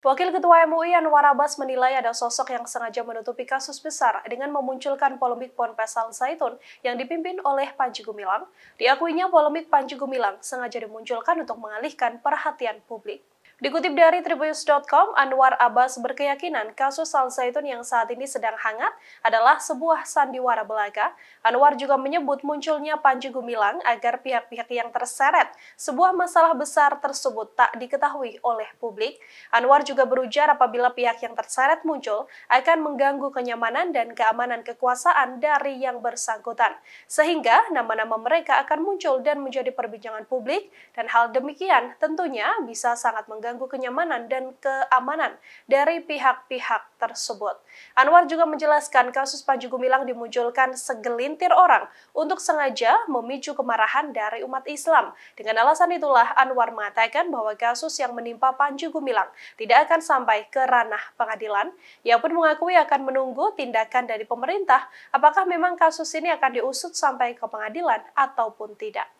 Wakil Ketua MUI Anwar Abbas menilai ada sosok yang sengaja menutupi kasus besar dengan memunculkan polemik Ponpes Al Zaitun yang dipimpin oleh Panji Gumilang. Diakuinya polemik Panji Gumilang sengaja dimunculkan untuk mengalihkan perhatian publik. Dikutip dari Tribunnews.com, Anwar Abbas berkeyakinan kasus Al Zaitun yang saat ini sedang hangat adalah sebuah sandiwara belaka. Anwar juga menyebut munculnya Panji Gumilang agar pihak-pihak yang terseret sebuah masalah besar tersebut tak diketahui oleh publik. Anwar juga berujar apabila pihak yang terseret muncul akan mengganggu kenyamanan dan keamanan kekuasaan dari yang bersangkutan. Sehingga nama-nama mereka akan muncul dan menjadi perbincangan publik dan hal demikian tentunya bisa sangat mengganggu mengganggu kenyamanan dan keamanan dari pihak-pihak tersebut. Anwar juga menjelaskan kasus Panji Gumilang dimunculkan segelintir orang untuk sengaja memicu kemarahan dari umat Islam. Dengan alasan itulah Anwar mengatakan bahwa kasus yang menimpa Panji Gumilang tidak akan sampai ke ranah pengadilan. Ia pun mengakui akan menunggu tindakan dari pemerintah apakah memang kasus ini akan diusut sampai ke pengadilan ataupun tidak.